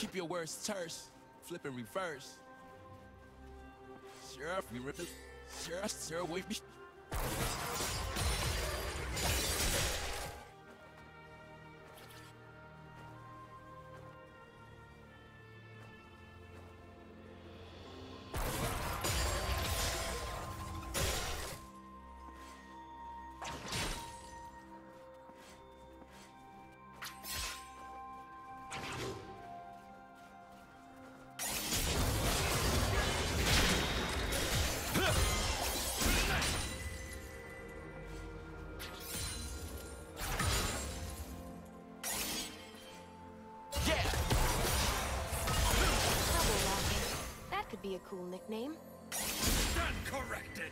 Keep your words terse, flip and reverse. Sheriff, we rip it. Sheriff, sir, wait me. Be a cool nickname. Stand corrected!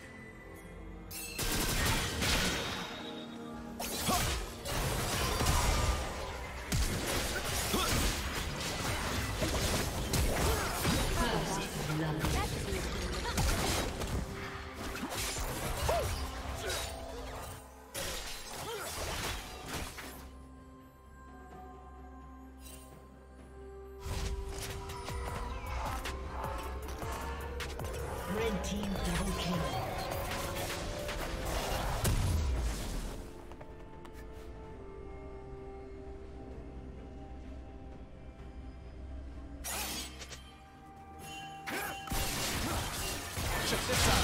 Check this out.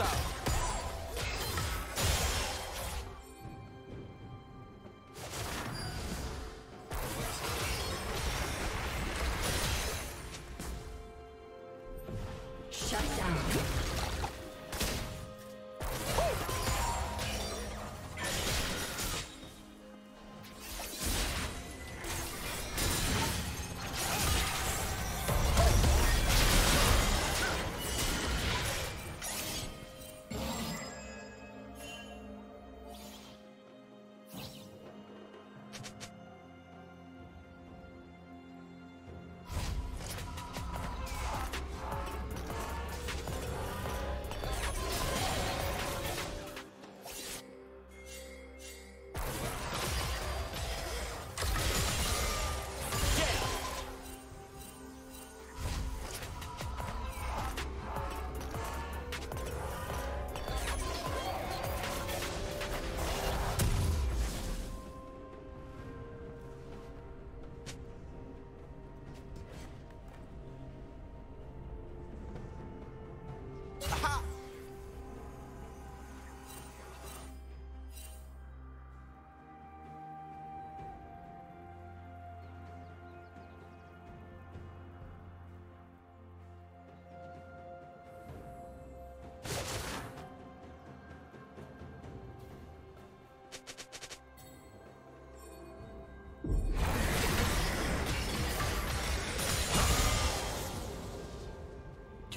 Out.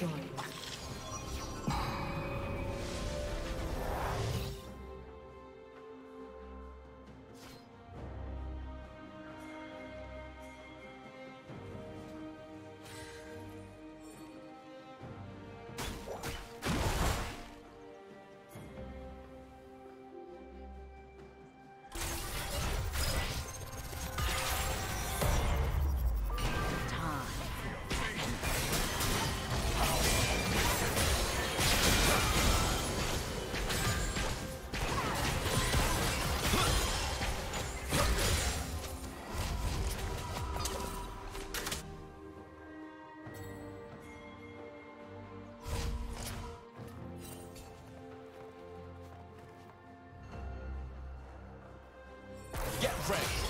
Destroyed. Get ready.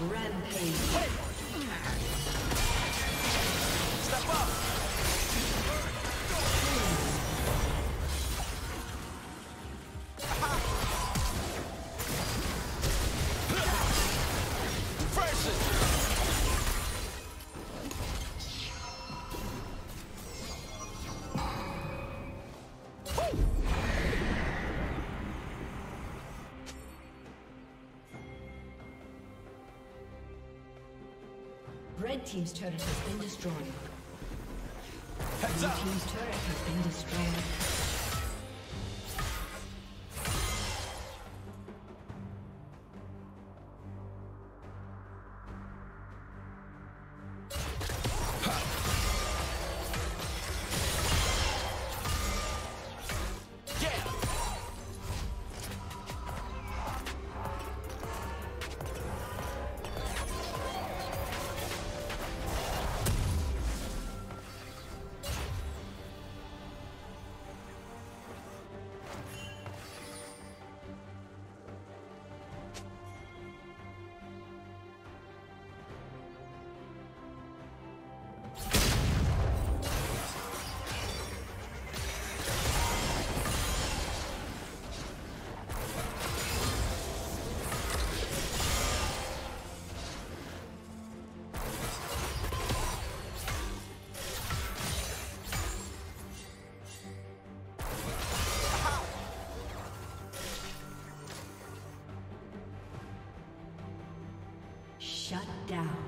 Rampage. Step up. Team's turret has been destroyed. Heads Blue up. Team's turret has been destroyed. Shut down.